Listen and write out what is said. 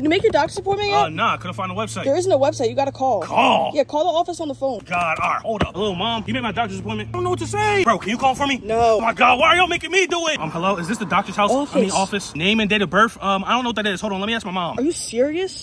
Did you make your doctor's appointment yet? Uh, nah, I couldn't find a website. there isn't a website. You gotta call. Call? Yeah, call the office on the phone. God, all right, hold up. Hello, mom. You made my doctor's appointment. I don't know what to say. Bro, can you call for me? No. Oh my God, why are y'all making me do it? Um, hello, is this the doctor's house? I mean, Office. office. Name and date of birth. Um, I don't know what that is. Hold on, let me ask my mom. Are you serious?